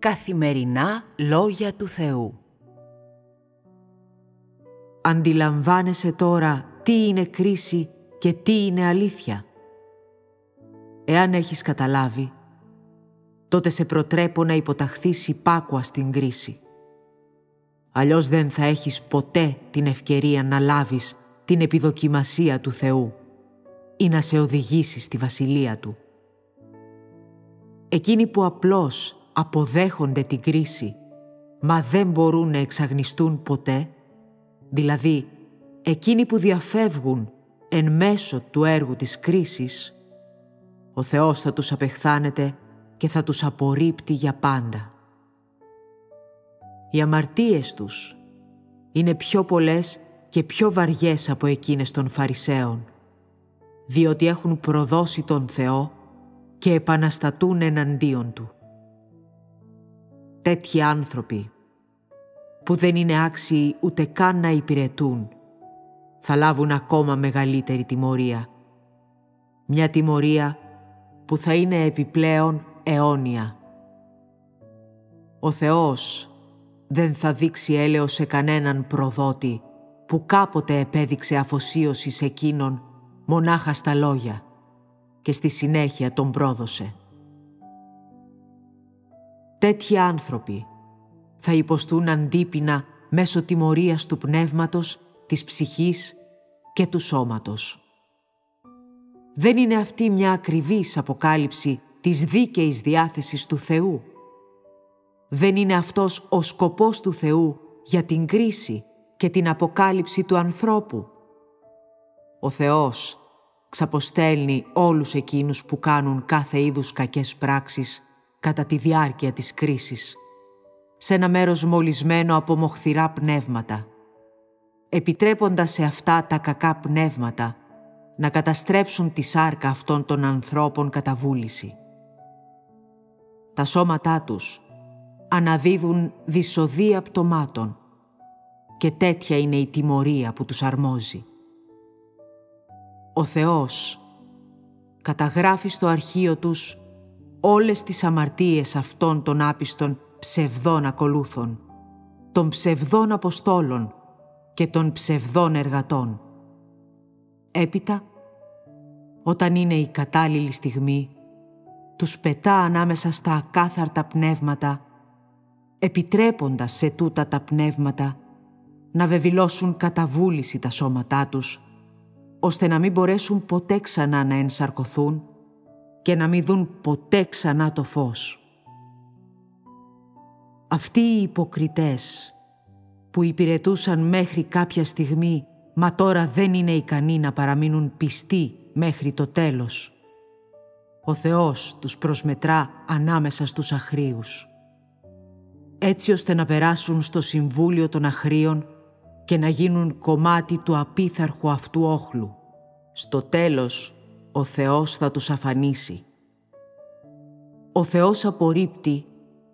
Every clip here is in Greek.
Καθημερινά Λόγια του Θεού Αντιλαμβάνεσαι τώρα τι είναι κρίση και τι είναι αλήθεια. Εάν έχεις καταλάβει, τότε σε προτρέπω να υποταχθείς υπάκουα στην κρίση. Αλλιώς δεν θα έχεις ποτέ την ευκαιρία να λάβεις την επιδοκιμασία του Θεού ή να σε οδηγήσει στη βασιλεία Του. Εκείνοι που απλώς αποδέχονται την κρίση, μα δεν μπορούν να εξαγνιστούν ποτέ, δηλαδή εκείνοι που διαφεύγουν εν μέσω του έργου της κρίσης, ο Θεός θα τους απεχθάνεται και θα τους απορρίπτει για πάντα. Οι αμαρτίες τους είναι πιο πολλές και πιο βαριές από εκείνες των Φαρισαίων, διότι έχουν προδώσει τον Θεό και επαναστατούν εναντίον Του. Τέτοιοι άνθρωποι, που δεν είναι άξιοι ούτε καν να υπηρετούν, θα λάβουν ακόμα μεγαλύτερη τιμωρία. Μια τιμωρία που θα είναι επιπλέον αιώνια. Ο Θεός δεν θα δείξει έλεος σε κανέναν προδότη που κάποτε επέδειξε αφοσίωση σε εκείνον μονάχα στα λόγια και στη συνέχεια τον πρόδωσε. Τέτοιοι άνθρωποι θα υποστούν αντίπεινα μέσω τιμωρίας του πνεύματος, της ψυχής και του σώματος. Δεν είναι αυτή μια ακριβής αποκάλυψη της δίκαιης διάθεσης του Θεού. Δεν είναι αυτός ο σκοπός του Θεού για την κρίση και την αποκάλυψη του ανθρώπου. Ο Θεός ξαποστέλνει όλους εκείνους που κάνουν κάθε είδους κακές πράξεις κατά τη διάρκεια της κρίσης, σε ένα μέρος μολυσμένο από μοχθηρά πνεύματα, επιτρέποντας σε αυτά τα κακά πνεύματα να καταστρέψουν τη σάρκα αυτών των ανθρώπων κατά βούληση. Τα σώματά τους αναδίδουν δυσοδεία πτωμάτων και τέτοια είναι η τιμωρία που τους αρμόζει. Ο Θεός καταγράφει στο αρχείο τους όλες τις αμαρτίες αυτών των άπιστων ψευδών ακολούθων, των ψευδών αποστόλων και των ψευδών εργατών. Έπειτα, όταν είναι η κατάλληλη στιγμή, τους πετά ανάμεσα στα ακάθαρτα πνεύματα, επιτρέποντας σε τούτα τα πνεύματα να βεβηλώσουν κατά βούληση τα σώματά τους, ώστε να μην μπορέσουν ποτέ ξανά να ενσαρκωθούν και να μην δουν ποτέ ξανά το φως. Αυτοί οι υποκριτές που υπηρετούσαν μέχρι κάποια στιγμή μα τώρα δεν είναι ικανοί να παραμείνουν πιστοί μέχρι το τέλος. Ο Θεός τους προσμετρά ανάμεσα στους αχρίους. Έτσι ώστε να περάσουν στο Συμβούλιο των Αχρίων και να γίνουν κομμάτι του απίθαρχου αυτού όχλου. Στο τέλος, ο Θεός θα τους αφανίσει. Ο Θεός απορρίπτει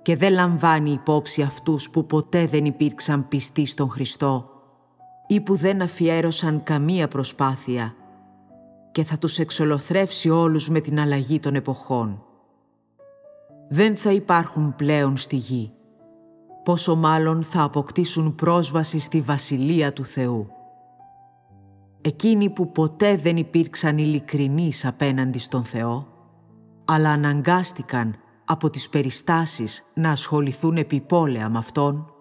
και δεν λαμβάνει υπόψη αυτούς που ποτέ δεν υπήρξαν πιστοί στον Χριστό ή που δεν αφιέρωσαν καμία προσπάθεια και θα τους εξολοθρεύσει όλους με την αλλαγή των εποχών. Δεν θα υπάρχουν πλέον στη γη, πόσο μάλλον θα αποκτήσουν πρόσβαση στη Βασιλεία του Θεού. Εκείνοι που ποτέ δεν υπήρξαν ειλικρινείς απέναντι στον Θεό, αλλά αναγκάστηκαν από τις περιστάσεις να ασχοληθούν επιπόλαια με Αυτόν,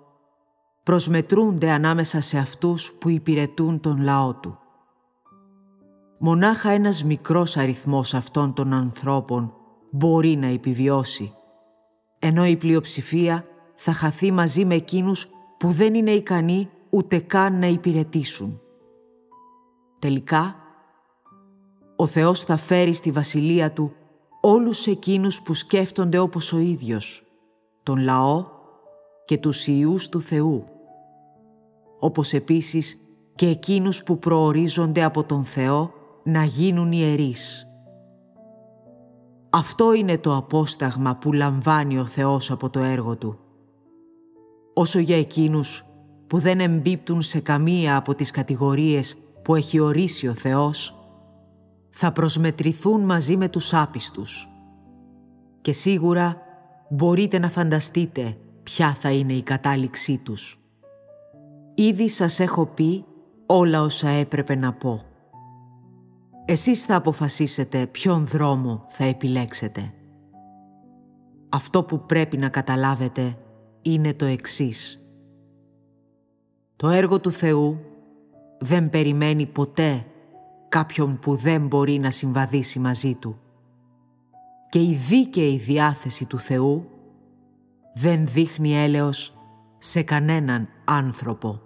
προσμετρούνται ανάμεσα σε αυτούς που υπηρετούν τον λαό Του. Μονάχα ένας μικρός αριθμός αυτών των ανθρώπων μπορεί να επιβιώσει, ενώ η πλειοψηφία θα χαθεί μαζί με εκείνους που δεν είναι ικανοί ούτε καν να υπηρετήσουν. Τελικά, ο Θεός θα φέρει στη βασιλεία Του όλους εκείνους που σκέφτονται όπως ο ίδιος, τον λαό και τους Ιούς του Θεού, όπως επίσης και εκείνους που προορίζονται από τον Θεό να γίνουν ιερείς. Αυτό είναι το απόσταγμα που λαμβάνει ο Θεός από το έργο Του. Όσο για εκείνους που δεν εμπίπτουν σε καμία από τις κατηγορίες που έχει ορίσει ο Θεός, θα προσμετρηθούν μαζί με τους άπιστους. Και σίγουρα μπορείτε να φανταστείτε ποια θα είναι η κατάληξή τους. Ήδη σας έχω πει όλα όσα έπρεπε να πω. Εσείς θα αποφασίσετε ποιον δρόμο θα επιλέξετε. Αυτό που πρέπει να καταλάβετε είναι το εξής. Το έργο του Θεού δεν περιμένει ποτέ κάποιον που δεν μπορεί να συμβαδίσει μαζί του. Και η δίκαιη διάθεση του Θεού δεν δείχνει έλεος σε κανέναν άνθρωπο.